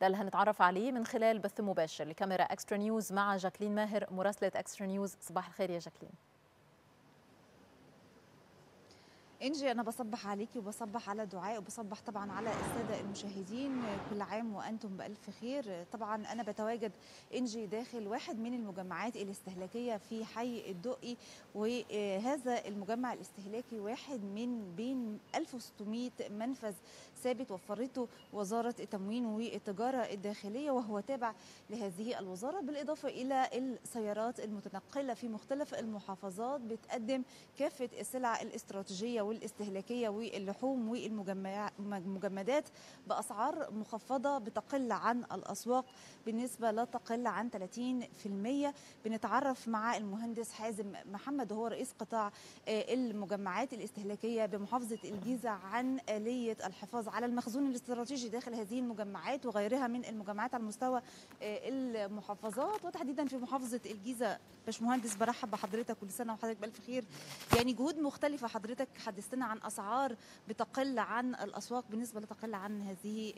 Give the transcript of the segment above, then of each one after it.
ده اللي هنتعرف عليه من خلال بث مباشر لكاميرا اكسترا نيوز مع جاكلين ماهر مراسلة اكسترا نيوز صباح الخير يا جاكلين. إنجي أنا بصبح عليكي وبصبح على دعاء وبصبح طبعا على السادة المشاهدين كل عام وأنتم بألف خير. طبعا أنا بتواجد إنجي داخل واحد من المجمعات الاستهلاكية في حي الدقي وهذا المجمع الاستهلاكي واحد من بين 1600 منفذ ثابت وفرته وزارة التموين والتجارة الداخلية وهو تابع لهذه الوزارة بالإضافة إلى السيارات المتنقلة في مختلف المحافظات بتقدم كافة السلع الاستراتيجية والاستهلاكية واللحوم والمجمدات بأسعار مخفضة بتقل عن الأسواق بنسبة لا تقل عن 30% بنتعرف مع المهندس حازم محمد وهو رئيس قطاع المجمعات الاستهلاكية بمحافظة الجيزه عن آلية الحفاظ على المخزون الاستراتيجي داخل هذه المجمعات وغيرها من المجمعات على مستوى المحافظات. وتحديدا في محافظة الجيزة باشمهندس برحب بحضرتك كل سنة وحضرتك بألف خير. يعني جهود مختلفة حضرتك حدثتنا عن أسعار بتقل عن الأسواق بنسبه لا تقل عن هذه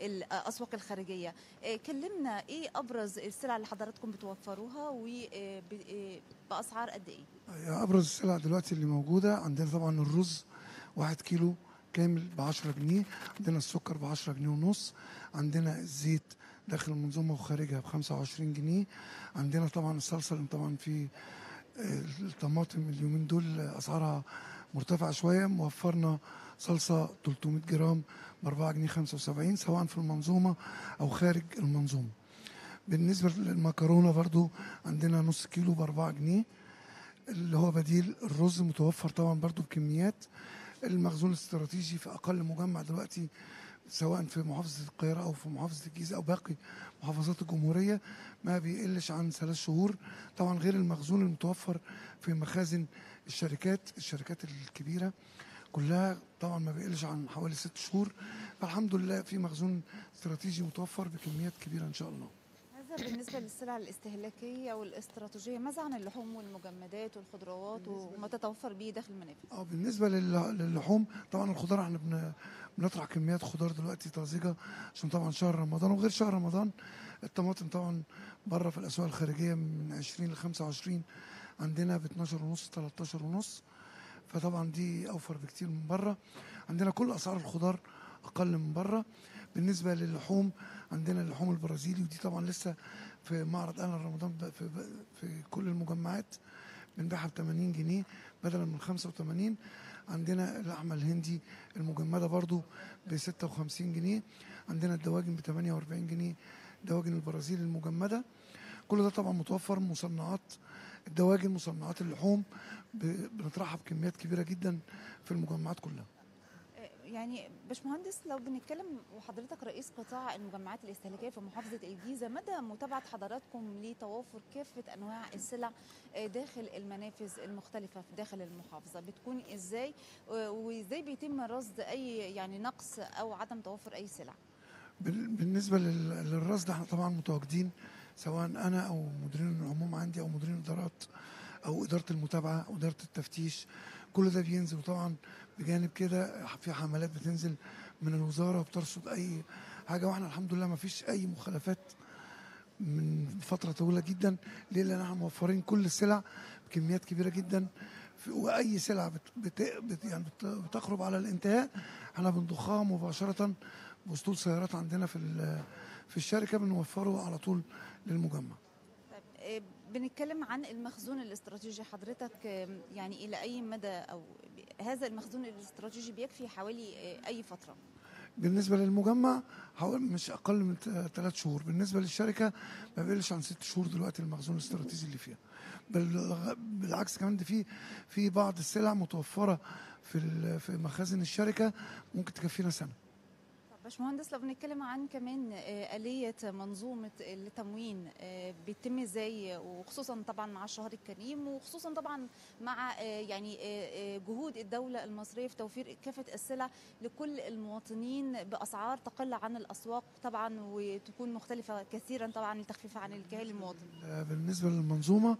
الاسواق الخارجية. كلمنا إيه أبرز السلع اللي حضراتكم بتوفروها وباسعار قد إيه؟ أبرز السلع دلوقتي اللي موجودة عندنا طبعا الرز واحد كيلو كامل ب 10 جنيه عندنا السكر ب 10 جنيه ونص عندنا الزيت داخل المنظومة وخارجها ب 25 جنيه. عندنا طبعا الصلصة طبعا في الطماطم اليومين دول أسعارها مرتفعة شوية. موفرنا صلصة 300 جرام ب 4 جنيه 75 سواء في المنظومة أو خارج المنظومة. بالنسبة للمكرونة برضو عندنا نص كيلو ب 4 جنيه اللي هو بديل الرز متوفر طبعا برضو بكميات. المخزون الاستراتيجي في أقل مجمع دلوقتي سواء في محافظة القاهرة أو في محافظة الجيزة أو باقي محافظات الجمهورية ما بيقلش عن ثلاث شهور. طبعا غير المخزون المتوفر في مخازن الشركات الشركات الكبيرة كلها طبعا ما بيقلش عن حوالي ست شهور. فالحمد لله في مخزون استراتيجي متوفر بكميات كبيرة إن شاء الله. هذا بالنسبة للسلع الاستهلاكية والاستراتيجيه ماذا عن اللحوم والمجمدات والخضروات وما تتوفر به داخل المنافذ؟ آه بالنسبة للحوم طبعا الخضار إحنا بن بنطرح كميات خضار دلوقتي طازجة عشان طبعا شهر رمضان. وغير شهر رمضان الطماطم طبعا بره في الأسواق الخارجية من 20 ل 25 عندنا ب 12 ونص 13 ونص. فطبعا دي أوفر بكتير من بره. عندنا كل أسعار الخضار أقل من بره. بالنسبة للحوم عندنا اللحوم البرازيلي ودي طبعا لسه في معرض أهلا رمضان في, في كل المجمعات بنبيعها ب 80 جنيه بدلا من 85 عندنا اللحمه الهندي المجمدة برضو ب 56 جنيه. عندنا الدواجن ب 48 جنيه. دواجن البرازيل المجمدة كل ده طبعا متوفر مصنعات. الدواجن مصنعات اللحوم بنطرحها بكميات كبيرة جدا في المجمعات كلها. يعني باشمهندس لو بنتكلم وحضرتك رئيس قطاع المجمعات الاستهلاكية في محافظة الجيزة مدى متابعة حضراتكم لتوافر كافة أنواع السلع داخل المنافذ المختلفة داخل المحافظة؟ بتكون إزاي؟ وإزاي بيتم رصد أي يعني نقص أو عدم توفر أي سلع؟ بالنسبة للرصد إحنا طبعا متواجدين سواء أنا أو مديرين العموم عندي أو مديرين الإدارات أو إدارة المتابعة أو اداره التفتيش كل ده بينزل. وطبعا بجانب كده في حملات بتنزل من الوزارة وبترصد أي حاجة. وإحنا الحمد لله ما فيش أي مخالفات من فترة طويلة جدا ليه؟ لأن إحنا موفرين كل السلع بكميات كبيرة جدا. وأي سلعه بت بت بت يعني بت بتقرب على الانتهاء إحنا بنضخها مباشرة بأسطول سيارات عندنا في في الشركة بنوفره على طول للمجمع. بنتكلم عن المخزون الاستراتيجي. حضرتك يعني إلى أي مدى أو هذا المخزون الاستراتيجي بيكفي حوالي أي فترة؟ بالنسبة للمجمع حوالي مش أقل من ثلاث شهور. بالنسبة للشركة ما بيقلش عن ست شهور دلوقتي المخزون الاستراتيجي اللي فيها. بالعكس كمان ده في في بعض السلع متوفرة في في مخازن الشركة ممكن تكفينا سنة. باشمهندس لو بنتكلم عن كمان آلية منظومة التموين بيتم إزاي؟ وخصوصا طبعا مع الشهر الكريم وخصوصا طبعا مع يعني جهود الدولة المصرية في توفير كافة السلع لكل المواطنين بأسعار تقل عن الأسواق طبعا وتكون مختلفة كثيرا طبعا للتخفيف عن الكيان المواطن. بالنسبة للمنظومة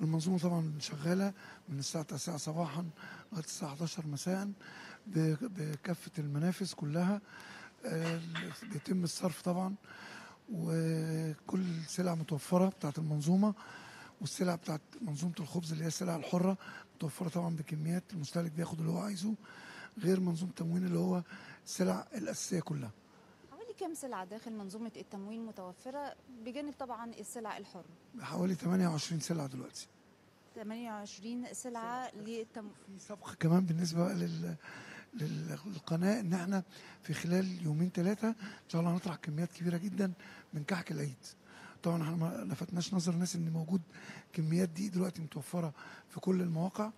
المنظومة طبعا شغالة من الساعة 9 صباحا لغاية الساعة 11 مساء بكافة المنافذ كلها. آه، بيتم الصرف طبعا وكل السلع متوفرة بتاعت المنظومة والسلع بتاعت منظومة الخبز اللي هي السلع الحرة متوفرة طبعا بكميات المستهلك بياخد اللي هو عايزه غير منظومة التموين اللي هو السلع الأساسية كلها. حوالي كم سلعة داخل منظومة التموين متوفرة؟ بجانب طبعا السلع الحرة. حوالي 28 سلعة دلوقتي. 28 سلعة للتم... في سبق كمان بالنسبة لل لل- للقناة إن إحنا في خلال يومين ثلاثة إن شاء الله هنطرح كميات كبيرة جدا من كحك العيد. طبعا إحنا ما لفتناش نظر الناس إن موجود كميات دي دلوقتي متوفرة في كل المواقع.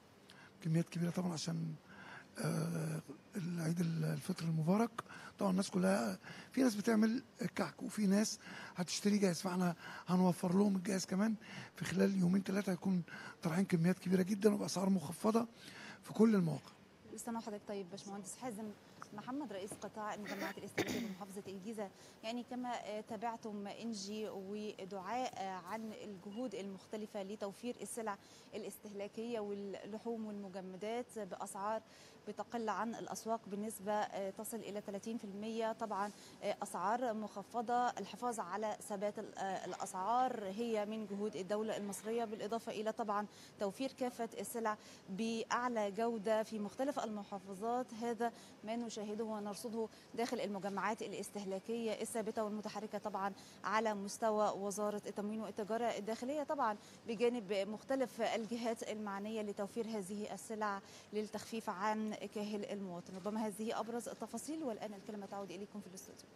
كميات كبيرة طبعا عشان آه، العيد الفطر المبارك. طبعا الناس كلها في ناس بتعمل كحك وفي ناس هتشتري جاهز فإحنا هنوفر لهم الجاهز كمان. في خلال يومين ثلاثة هيكون طالعين كميات كبيرة جدا وبأسعار مخفضة في كل المواقع. استنى حضرتك طيب باشمهندس حازم. محمد رئيس قطاع المجمعات الاستهلاكيه بمحافظه الجيزة. يعني كما آه، تابعتم إنجي ودعاء آه، عن الجهود المختلفة لتوفير السلع الاستهلاكية واللحوم والمجمدات بأسعار بتقل عن الأسواق بنسبة آه، تصل إلى 30% طبعا أسعار مخفضة. الحفاظ على ثبات ال- الأسعار هي من جهود الدولة المصرية بالإضافة إلى طبعا توفير كافة السلع بأعلى جودة في مختلف المحافظات. هذا ما نشاهده ونرصده داخل المجمعات الاستهلاكية الثابتة والمتحركة طبعا على مستوى وزارة التموين والتجارة الداخلية طبعا بجانب مختلف الجهات المعنية لتوفير هذه السلع للتخفيف عن كاهل المواطن. ربما هذه أبرز التفاصيل والآن الكلمة تعود إليكم في الاستوديو.